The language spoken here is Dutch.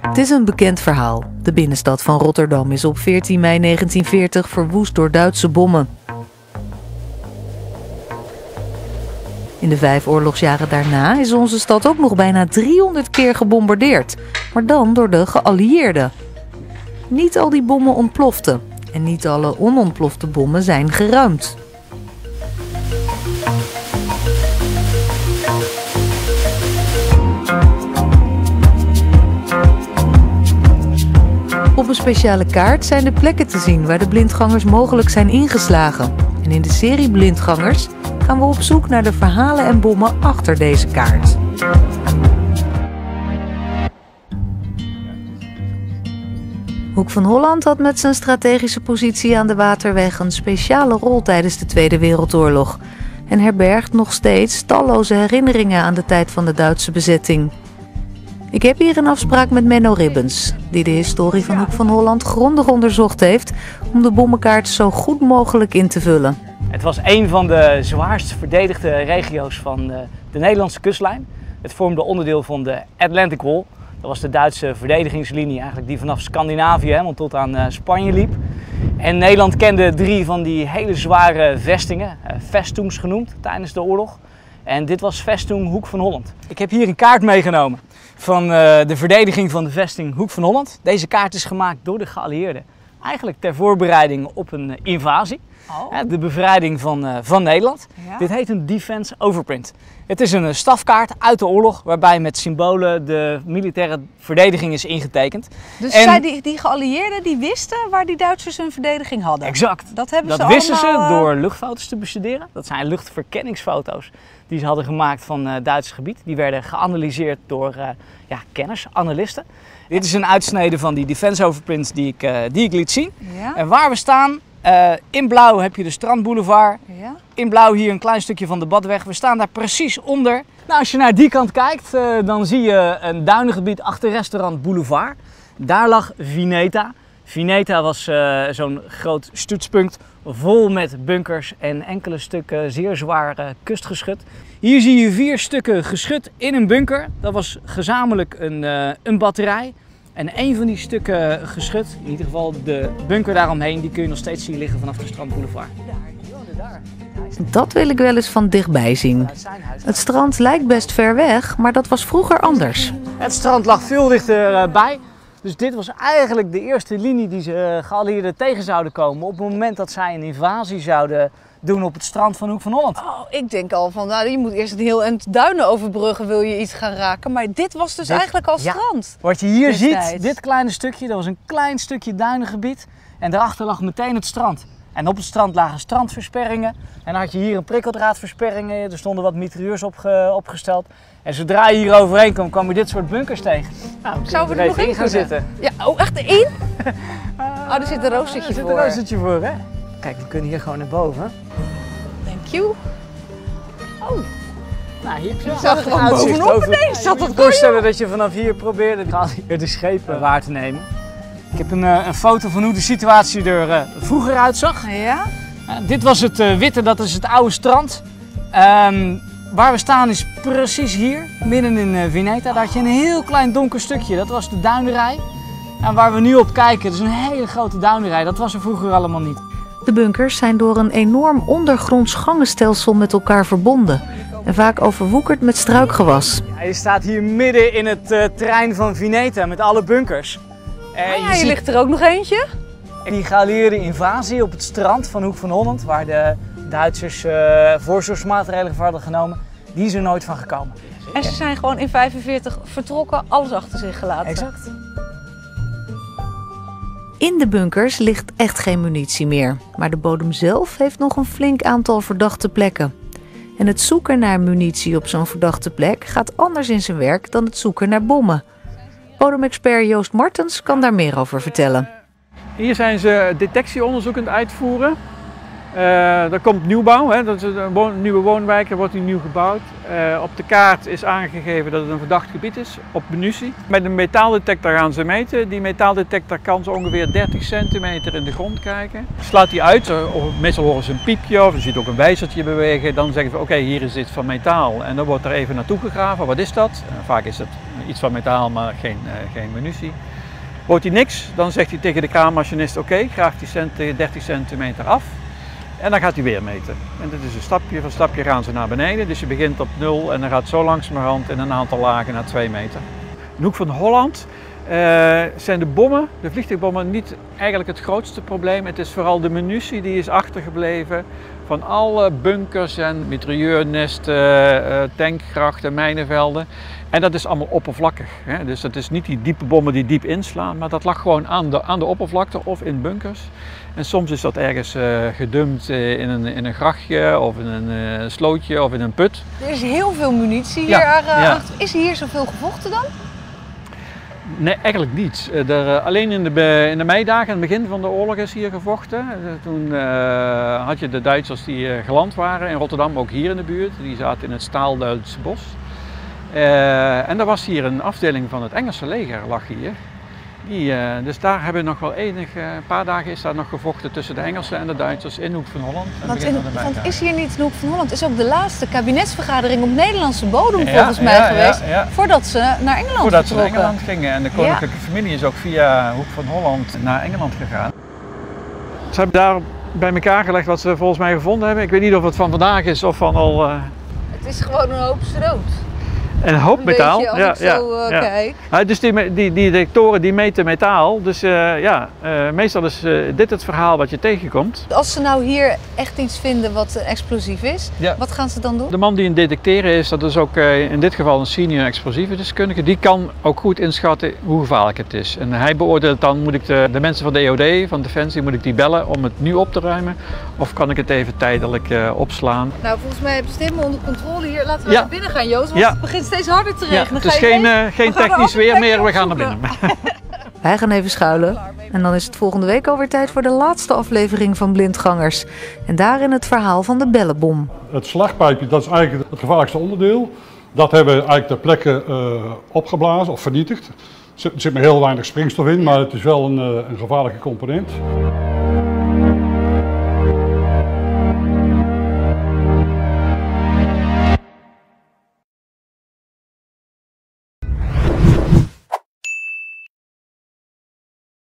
Het is een bekend verhaal. De binnenstad van Rotterdam is op 14 mei 1940 verwoest door Duitse bommen. In de vijf oorlogsjaren daarna is onze stad ook nog bijna 300 keer gebombardeerd, maar dan door de geallieerden. Niet al die bommen ontploften en niet alle onontplofte bommen zijn geruimd. Een speciale kaart zijn de plekken te zien waar de blindgangers mogelijk zijn ingeslagen. En in de serie Blindgangers gaan we op zoek naar de verhalen en bommen achter deze kaart. Hoek van Holland had met zijn strategische positie aan de Waterweg een speciale rol tijdens de Tweede Wereldoorlog en herbergt nog steeds talloze herinneringen aan de tijd van de Duitse bezetting. Ik heb hier een afspraak met Menno Ribbens, die de historie van Hoek van Holland grondig onderzocht heeft om de bommenkaart zo goed mogelijk in te vullen. Het was een van de zwaarst verdedigde regio's van de, de Nederlandse kustlijn. Het vormde onderdeel van de Atlantic Wall. Dat was de Duitse verdedigingslinie eigenlijk die vanaf Scandinavië helemaal tot aan uh, Spanje liep. En Nederland kende drie van die hele zware vestingen, vestungs genoemd, tijdens de oorlog. En dit was vestung Hoek van Holland. Ik heb hier een kaart meegenomen van uh, de verdediging van de vesting Hoek van Holland. Deze kaart is gemaakt door de geallieerden. Eigenlijk ter voorbereiding op een invasie. Oh. De bevrijding van, uh, van Nederland. Ja? Dit heet een defense overprint. Het is een stafkaart uit de oorlog waarbij met symbolen de militaire verdediging is ingetekend. Dus en... zij, die, die geallieerden die wisten waar die Duitsers hun verdediging hadden? Exact. Dat, hebben dat ze wisten allemaal, ze door luchtfoto's te bestuderen. Dat zijn luchtverkenningsfoto's die ze hadden gemaakt van uh, Duits gebied. Die werden geanalyseerd door uh, ja, kenners, analisten. Dit is een uitsnede van die defense overprint die ik, uh, die ik liet zien. Ja? En waar we staan, uh, in blauw heb je de Strandboulevard. Ja? In blauw hier een klein stukje van de Badweg. We staan daar precies onder. Nou, als je naar die kant kijkt, uh, dan zie je een duinengebied achter restaurant Boulevard. Daar lag Vineta. Vineta was uh, zo'n groot stutspunt vol met bunkers en enkele stukken zeer zwaar kustgeschut. Hier zie je vier stukken geschut in een bunker. Dat was gezamenlijk een, een batterij. En een van die stukken geschut, in ieder geval de bunker daaromheen, die kun je nog steeds zien liggen vanaf de Strandboulevard. Dat wil ik wel eens van dichtbij zien. Het strand lijkt best ver weg, maar dat was vroeger anders. Het strand lag veel dichterbij. Dus dit was eigenlijk de eerste linie die ze geallieerden tegen zouden komen op het moment dat zij een invasie zouden doen op het strand van Hoek van Holland. Oh, ik denk al van, nou, je moet eerst een heel eind duinen overbruggen, wil je iets gaan raken. Maar dit was dus Dit- eigenlijk al ja. strand. Wat je hier Destijds. ziet, dit kleine stukje, dat was een klein stukje duinengebied. En daarachter lag meteen het strand. En op het strand lagen strandversperringen. En dan had je hier een prikkeldraadversperringen. Er stonden wat mitrailleurs opge- opgesteld. En zodra je hier overheen kwam, kwam je dit soort bunkers tegen. Nou, Zouden we er er nog even in gaan kunnen? zitten. Ja, oh, echt één? Oh, er zit een roostertje er zit voor. een roostertje voor, hè? Kijk, we kunnen hier gewoon naar boven. Thank you. Oh, Nou, hier heb je zat er gewoon bovenop ineens. Zat je voorstellen dat je vanaf hier probeerde de, de schepen waar te nemen. Ik heb een, eh, een foto van hoe de situatie er eh, vroeger uitzag. Ja? Uh, dit was het uh, witte, dat is het oude strand. Um, waar we staan is precies hier, midden in Vineta. Daar had je een heel klein donker stukje, dat was de duinerij. En waar we nu op kijken, dat is een hele grote duinerij. Dat was er vroeger allemaal niet. De bunkers zijn door een enorm ondergronds gangenstelsel met elkaar verbonden en vaak overwoekerd met struikgewas. Ja, je staat hier midden in het terrein van Vineta met alle bunkers. Uh, ah, hier ziet... ligt er ook nog eentje. En die geallieerde invasie op het strand van Hoek van Holland, waar de Duitsers uh, voorzorgsmaatregelen voor hadden genomen, die is er nooit van gekomen. En ze zijn gewoon in 45 vertrokken, alles achter zich gelaten. Exact. In de bunkers ligt echt geen munitie meer, maar de bodem zelf heeft nog een flink aantal verdachte plekken. En het zoeken naar munitie op zo'n verdachte plek gaat anders in zijn werk dan het zoeken naar bommen. Bodemexpert Joost Martens kan daar meer over vertellen. Hier zijn ze detectieonderzoek aan het uitvoeren. Uh, er komt nieuwbouw, hè, dat een nieuwe woonwijk, er wordt nieuw gebouwd. Uh, op de kaart is aangegeven dat het een verdacht gebied is op munitie. Met een metaaldetector gaan ze meten. Die metaaldetector kan zo ongeveer 30 centimeter in de grond kijken. Slaat die uit, of meestal horen ze een piepje of je ziet ook een wijzertje bewegen. Dan zeggen ze oké, hier is dit van metaal. En dan wordt er even naartoe gegraven, wat is dat? Vaak is het iets van metaal, maar geen, geen munitie. Hoort hij niks, dan zegt hij tegen de kraanmachinist oké, okay, graaf die cent 30 centimeter af. En dan gaat hij weer meten. En dit is een stapje voor stapje gaan ze naar beneden. Dus je begint op 0 en dan gaat zo langzamerhand in een aantal lagen naar 2 meter. De hoek van Holland uh, zijn de bommen, de vliegtuigbommen, niet eigenlijk het grootste probleem. Het is vooral de munitie die is achtergebleven van alle bunkers en mitrailleurnesten, uh, tankgrachten, mijnenvelden. En dat is allemaal oppervlakkig. Hè? Dus dat is niet die diepe bommen die diep inslaan, maar dat lag gewoon aan de, aan de oppervlakte of in bunkers. En soms is dat ergens uh, gedumpt in, een, in een grachtje of in een slootje of in een put. Er is heel veel munitie hier ja, ja. Is hier zoveel gevochten dan? Nee, eigenlijk niet. Er, alleen in de, in de meidagen, aan het begin van de oorlog is hier gevochten. Toen had je de Duitsers die geland waren in Rotterdam, ook hier in de buurt. Die zaten in het Staalduitse bos. En er was hier een afdeling van het Engelse leger, lag hier. Die, uh, dus daar hebben we nog wel enig, uh, een paar dagen is daar nog gevochten tussen de Engelsen en de Duitsers in Hoek van Holland. Want, in, want is hier niet in Hoek van Holland, is ook de laatste kabinetsvergadering op Nederlandse bodem ja, volgens mij ja, geweest, ja, voordat ze naar Engeland Voordat ze naar Engeland gingen en de koninklijke familie is ook via Hoek van Holland naar Engeland gegaan. Ze hebben daar bij elkaar gelegd wat ze volgens mij gevonden hebben. Ik weet niet of het van vandaag is of van al... Het is gewoon een hoop schroot. En een hoop een metaal. Beetje, als ja, ik ja, zo ja. kijk. Ja, dus die, die, die detectoren die meten metaal. Dus uh, ja, uh, meestal is dit het verhaal wat je tegenkomt. Als ze nou hier echt iets vinden wat explosief is, ja. wat gaan ze dan doen? De man die een detecteren is, dat is ook in dit geval een senior explosieve deskundige. Die kan ook goed inschatten hoe gevaarlijk het is. En hij beoordeelt dan, moet ik de, de mensen van de EOD, van Defensie, moet ik die bellen om het nu op te ruimen? Of kan ik het even tijdelijk opslaan? Nou, volgens mij hebben ze het helemaal onder controle hier. Laten we naar binnen gaan, Joost, want het begint steeds harder te regenen. Ja, het is geen, uh, geen technisch weer meer, we gaan naar binnen. Wij gaan even schuilen. En dan is het volgende week alweer tijd voor de laatste aflevering van Blindgangers. En daarin het verhaal van de bellenbom. Het slagpijpje, dat is eigenlijk het gevaarlijkste onderdeel. Dat hebben we eigenlijk ter plekke uh, opgeblazen of vernietigd. Er zit, er zit maar heel weinig springstof in, maar het is wel een, uh, een gevaarlijke component.